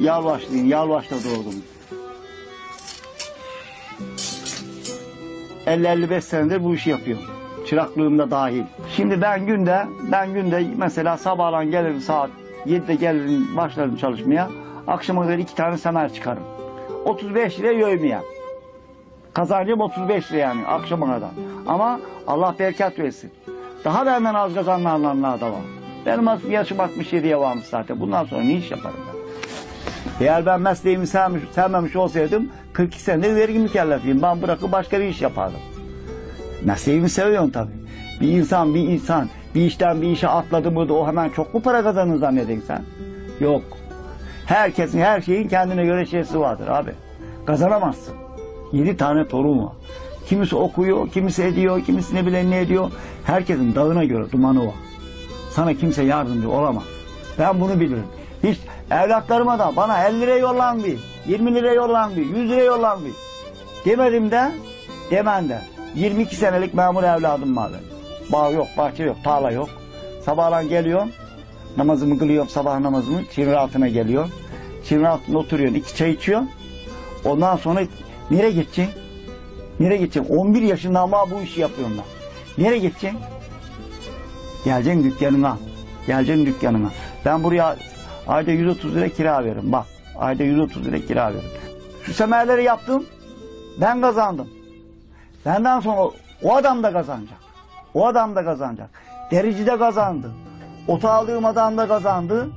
Yalvaçlıyım, Yalvaç'ta doğdum. 50-55 senedir bu işi yapıyorum. Çıraklığımda dahil. Şimdi ben günde, ben günde mesela sabahlan gelirim saat 7'de gelirim başlarım çalışmaya. Akşama kadar iki tane semer çıkarım. 35 lira yövmeye. Kazancım 35 lira yani akşama kadar. Ama Allah bereket versin. Daha benden az kazananlar da var. Benim yaşım 67'ye varmış zaten. Bundan sonra ne iş yaparım ben? Eğer ben mesleğimi sevmiş, sevmemiş olsaydım 42 senedir vergi mükellefiyim. Ben bırakıp başka bir iş yapardım. Mesleğimi seviyorum tabii. Bir insan bir insan bir işten bir işe atladı mı da o hemen çok mu para kazanır zannedin sen? Yok. Herkesin her şeyin kendine göre şeysi vardır abi. Kazanamazsın. Yedi tane torun var. Kimisi okuyor, kimisi ediyor, kimisi ne bilen ne ediyor. Herkesin dağına göre dumanı var. Sana kimse yardımcı olamaz. Ben bunu bilirim. Hiç evlatlarıma da bana 50 lira yollan bir, 20 lira yollan bir, 100 lira yollan bir. Demedim de, demen de. 22 senelik memur evladım var benim. Bağ yok, bahçe yok, tarla yok. Sabahlan geliyorum, namazımı kılıyorum sabah namazımı, çimri altına geliyorum. Çimri altında oturuyorsun, iki çay içiyorsun. Ondan sonra nereye gideceksin? Nereye gideceksin? 11 yaşından ama bu işi yapıyorum ben. Nereye gideceksin? Geleceksin dükkanına. Geleceksin dükkanına. Ben buraya ayda 130 lira kira veririm. Bak ayda 130 lira kira veririm. Şu semerleri yaptım. Ben kazandım. Benden sonra o adam da kazanacak. O adam da kazanacak. Derici de kazandı. Ota aldığım adam da kazandı.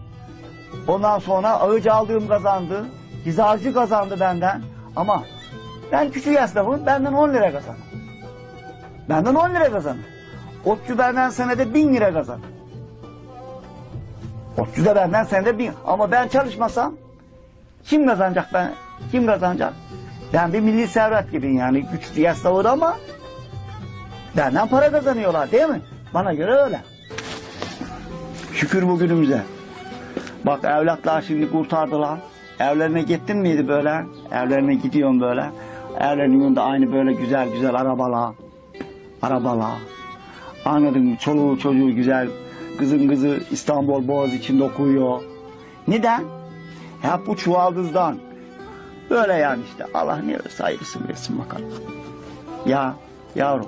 Ondan sonra ağıcı aldığım kazandı. Hizacı kazandı benden. Ama ben küçük esnafım benden 10 lira kazandım. Benden 10 lira kazanır. Otçu benden senede 1000 lira kazanır. Otçu da benden senede 1000. Ama ben çalışmasam kim kazanacak ben? Kim kazanacak? Ben bir milli servet gibiyim yani küçük esnafım ama benden para kazanıyorlar değil mi? Bana göre öyle. Şükür bugünümüze. Bak evlatlar şimdi kurtardılar. Evlerine gittin miydi böyle? Evlerine gidiyorum böyle. Evlerinin önünde aynı böyle güzel güzel arabalar. Arabalar. Anladın mı? Çoluğu çocuğu güzel. Kızın kızı İstanbul Boğaz içinde okuyor. Neden? Hep bu çuvaldızdan. Böyle yani işte. Allah ne verirse hayırlısını versin bakalım. Ya yavrum